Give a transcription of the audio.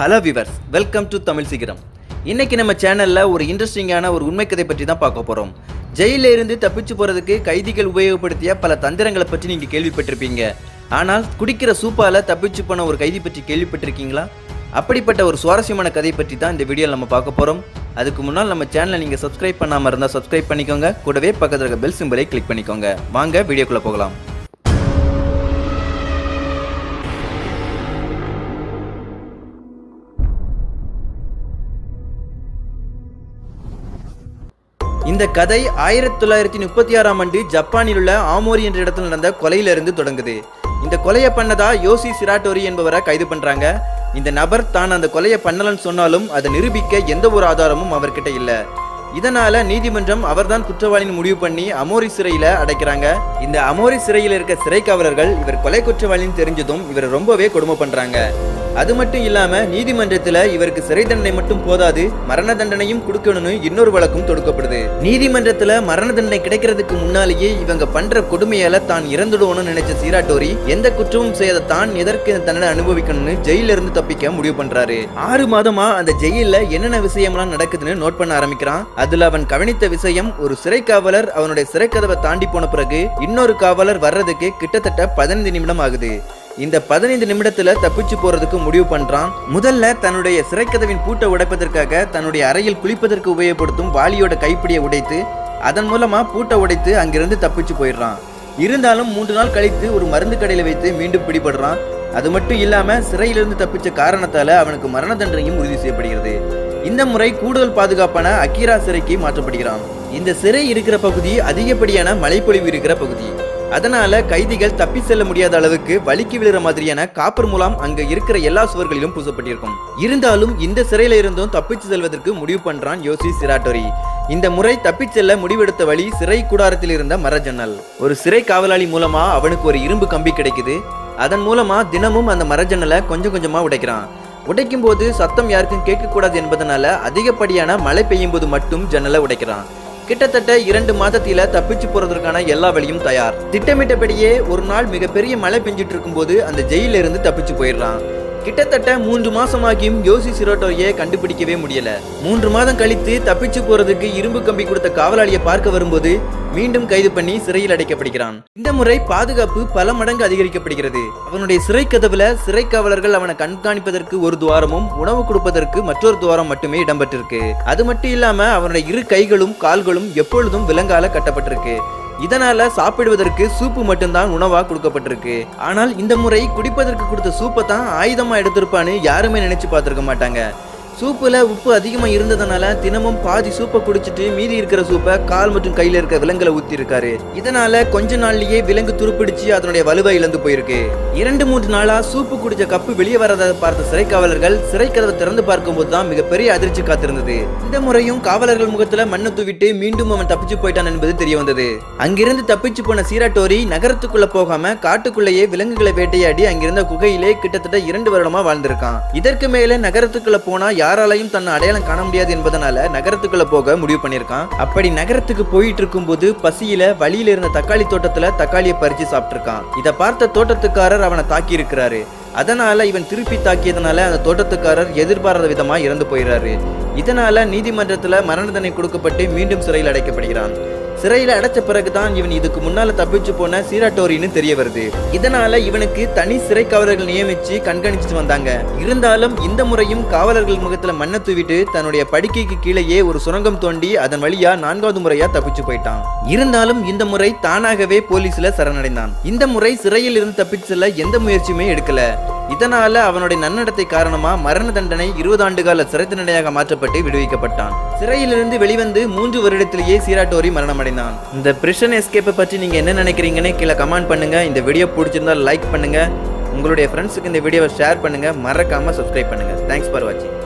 Hello viewers welcome to Tamil சீக்கிரம் இன்றைக்கி நம்ம சேனலில் ஒரு இன்ட்ரெஸ்டிங்கான ஒரு உண்மை கதை பற்றி தான் பார்க்க போகிறோம் ஜெயிலில் இருந்து தப்பிச்சு போகிறதுக்கு கைதிகள் உபயோகப்படுத்திய பல தந்திரங்களை பற்றி நீங்கள் கேள்விப்பட்டிருப்பீங்க. ஆனால் குடிக்கிற சூப்பால் தப்பிச்சு போன ஒரு கைதி பற்றி கேள்விப்பட்டிருக்கீங்களா? அப்படிப்பட்ட ஒரு சுவாரஸ்யமான கதை பற்றி தான் இந்த வீடியோவில் நம்ம பார்க்க போகிறோம் அதுக்கு முன்னால் நம்ம சேனலை நீங்கள் சப்ஸ்கிரைப் பண்ணாமல் இருந்தால் சப்ஸ்கிரைப் பண்ணிக்கோங்க. கூடவே பக்கத்தில் இருக்க பெல் சிம்பிளை கிளிக் பண்ணிக்கோங்க. வாங்க வீடியோக்குள்ளே போகலாம். இந்த கதை ஆயிரத்தி தொள்ளாயிரத்தி முப்பத்தி ஆறாம் ஆண்டு ஜப்பானில் உள்ள ஆமோரி என்ற இடத்தில் நடந்த கொலையிலிருந்து தொடங்குது. இந்த கொலையை பண்ணதா யோசி சிராட்டோரி என்பவரை கைது பண்றாங்க. இந்த நபர் தான் அந்த கொலையை பண்ணலன்னு சொன்னாலும் அதை நிரூபிக்க எந்த ஒரு ஆதாரமும் அவர்கிட்ட இல்ல. இதனால நீதிமன்றம் அவர்தான் குற்றவாளின்னு முடிவு பண்ணி அமோரி சிறையில அடைக்கிறாங்க. இந்த அமோரி சிறையில் இருக்க சிறை காவலர்கள் இவர் கொலை குற்றவாளின்னு தெரிஞ்சதும் இவரை ரொம்பவே கொடுமை பண்றாங்க. அது மட்டும் இல்லாம நீதிமன்றத்துல இவருக்கு சிறை தண்டனை மட்டும் போதாது மரண தண்டனையும் கொடுக்கணும்னு இன்னொரு வழக்கும் தொடுக்கப்படுது. நீதிமன்றத்துல மரண தண்டனை கிடைக்கிறதுக்கு முன்னாலேயே இவங்க பண்ற கொடுமையால தான் இறந்துடுவோம்னு நினைச்ச சீராட்டோரி எந்த குற்றமும் செய்யாத தான் எதற்கு இந்த தண்டனை அனுபவிக்கணும்னு ஜெயில இருந்து தப்பிக்க முடிவு பண்றாரு. ஆறு மாதமா அந்த ஜெயில என்னென்ன விஷயம்லாம் நடக்குதுன்னு நோட் பண்ண ஆரம்பிக்கிறான். அதுல அவன் கவனித்த விஷயம் ஒரு சிறை காவலர் அவனுடைய சிறை கதவை தாண்டி போன பிறகு இன்னொரு காவலர் வர்றதுக்கு கிட்டத்தட்ட பதினைந்து நிமிடம் ஆகுது. இந்த பதினைந்து நிமிடத்துல தப்பிச்சு போறதுக்கு முடிவு பண்றான். முதல்ல தன்னுடைய சிறைக்கதவின் பூட்டை உடைப்பதற்காக தன்னுடைய அறையில் குளிப்பதற்கு உபயோகப்படுத்தும் வாலியோட கைப்பிடியை உடைத்து அதன் மூலமா பூட்டை உடைத்து அங்கிருந்து தப்பிச்சு போயிடுறான். இருந்தாலும் மூன்று நாள் கழித்து ஒரு மருந்து கடையில வைத்து மீண்டும் பிடிபடுறான். அது மட்டும் இல்லாம சிறையிலிருந்து தப்பிச்ச காரணத்தால அவனுக்கு மரண தண்டனையும் உறுதி செய்யப்படுகிறது. இந்த முறை கூடுதல் பாதுகாப்பான அக்கீரா சிறைக்கு மாற்றப்படுகிறான். இந்த சிறை இருக்கிற பகுதி அதிகப்படியான மழைப்பொழிவு இருக்கிற பகுதி. அதனால கைதிகள் தப்பி செல்ல முடியாத அளவுக்கு வலிக்கு விழுற மாதிரியான காப்பர் மூலம் அங்க இருக்கிற எல்லா சுவர்களிலும் பூசப்பட்டிருக்கும். இருந்தாலும் இந்த சிறையில இருந்தும் தப்பிச்சு செல்வதற்கு முடிவு பண்றான் யோசி சிராட்டோரி. இந்த முறை தப்பிச் செல்ல முடிவெடுத்த வழி சிறை கூடாரத்தில் இருந்த மர ஜன்னல் ஒரு சிறை காவலாளி மூலமா அவனுக்கு ஒரு இரும்பு கம்பி கிடைக்குது. அதன் மூலமா தினமும் அந்த மர ஜன்னலை கொஞ்சம் கொஞ்சமா உடைக்கிறான். உடைக்கும் போது சத்தம் யாருக்கும் கேட்கக்கூடாது என்பதனால அதிகப்படியான மழை பெய்யும் போது மட்டும் ஜன்னலை உடைக்கிறான். கிட்டத்தட்ட இரண்டு மாதத்தில தப்பிச்சு போறதற்கான எல்லா வழியும் தயார். திட்டமிட்டபடியே ஒரு நாள் மிகப்பெரிய மழை பெஞ்சிட்டு இருக்கும்போது அந்த ஜெயில இருந்து தப்பிச்சு போயிடுறான். கிட்டத்தட்ட மூன்று மாசமாகியும் யோசி சிரோட்டோயை கண்டுபிடிக்கவே முடியல. மூன்று மாதம் கழித்து தப்பிச்சு போறதுக்கு இரும்பு கம்பி கொடுத்த காவலாளியை பார்க்க வரும்போது மீண்டும் கைது பண்ணி சிறையில் அடைக்கப்படுகிறான். இந்த முறை பாதுகாப்பு பல மடங்கு அதிகரிக்கப்படுகிறது. அவனுடைய சிறை கதவுல சிறை காவலர்கள் அவனை கண்காணிப்பதற்கு ஒரு துவாரமும் உணவு கொடுப்பதற்கு மற்றொரு துவாரம் மட்டுமே இடம்பெற்றிருக்கு. அது மட்டும் இல்லாம அவனுடைய இரு கைகளும் கால்களும் எப்பொழுதும் விலங்கால கட்டப்பட்டிருக்கு. இதனால சாப்பிடுவதற்கு சூப்பு மட்டும்தான் உணவா கொடுக்கப்பட்டிருக்கு. ஆனால் இந்த முறை குடிப்பதற்கு கொடுத்த சூப்பை தான் ஆயுதமா எடுத்திருப்பான்னு யாருமே நினைச்சு பார்த்திருக்க மாட்டாங்க. சூப்புல உப்பு அதிகமா இருந்ததுனால தினமும் பாதி சூப்பை குடிச்சிட்டு மீதி இருக்கிற சூப்பை கால் மற்றும் கையில இருக்க விலங்குல ஊத்தி இருக்காரு இதனால கொஞ்ச நாள்லயே விலங்கு துருப்பிடிச்சு அதனுடைய வலுவை இழந்து போயிருக்கு. இரண்டு மூன்று நாளா சூப்பு குடிச்ச கப்பு வெளியே வரதை பார்த்த சிறை காவலர்கள் சிறை கதவை திறந்து பார்க்கும்போது தான் மிகப்பெரிய அதிர்ச்சி காத்திருந்தது. இந்த முறையும் காவலர்கள் முகத்துல மண்ணை தூவிட்டு மீண்டும் அவன் தப்பிச்சு போயிட்டான் என்பது தெரிய வந்தது. அங்கிருந்து தப்பிச்சு போன சீராட்டோரி நகரத்துக்குள்ள போகாம காட்டுக்குள்ளேயே விலங்குகளை வேட்டையாடி அங்கிருந்த குகையிலே கிட்டத்தட்ட இரண்டு வருடமா வாழ்ந்திருக்கான். இதற்கு மேல நகரத்துக்குள்ள போனா யாராலையும் தன்னை அடையாளம் காண முடியாது என்பதனால நகரத்துக்குள்ள போக முடிவு பண்ணியிருக்கான். அப்படி நகரத்துக்கு போயிட்டு இருக்கும்போது பசியில வழியில இருந்த தக்காளி தோட்டத்துல தக்காளியை பறிச்சு சாப்பிட்டிருக்கான். இதை பார்த்த தோட்டத்துக்காரர் அவனை தாக்கி இருக்கிறாரு அதனால இவன் திருப்பி தாக்கியதுனால அந்த தோட்டத்துக்காரர் எதிர்பாராத விதமா இறந்து போயிடுறாரு. இதனால நீதிமன்றத்துல மரண தண்டனை கொடுக்கப்பட்டு மீண்டும் சிறையில் அடைக்கப்படுகிறான். சிறையில் அடைச்ச பிறகு தான் இவன் இதுக்கு முன்னால தப்பிச்சு போன சீராட்டோரின்னு தெரிய வருது. இதனால இவனுக்கு தனி சிறை காவலர்கள் நியமிச்சு கண்காணிச்சுட்டு வந்தாங்க. இருந்தாலும் இந்த முறையும் காவலர்கள் முகத்துல மண்ணை தூவிட்டு தன்னுடைய படுக்கைக்கு கீழேயே ஒரு சுரங்கம் தோண்டி அதன் வழியா நான்காவது முறையா தப்பிச்சு போயிட்டான். இருந்தாலும் இந்த முறை தானாகவே போலீஸ்ல சரணடைந்தான். இந்த முறை சிறையில் இருந்து தப்பிச்சல செல்ல எந்த முயற்சியுமே எடுக்கல. இதனால அவனுடைய நன்னடத்தை காரணமா மரண தண்டனை இருபது ஆண்டுகால சிறை தண்டனையாக மாற்றப்பட்டு விடுவிக்கப்பட்டான். சிறையிலிருந்து வெளிவந்து மூன்று வருடத்திலேயே சீராட்டோரி மரணமடைந்தான். இந்த பிரிஷன் எஸ்கேப்பை பற்றி நீங்க என்ன நினைக்கிறீங்கன்னு கீழே கமெண்ட் பண்ணுங்க. இந்த வீடியோ பிடிச்சிருந்தா லைக் பண்ணுங்க. உங்களுடைய ஃப்ரெண்ட்ஸுக்கு இந்த வீடியோவை ஷேர் பண்ணுங்க. மறக்காம சப்ஸ்கிரைப் பண்ணுங்க. தேங்க்ஸ் ஃபார் வாட்சிங்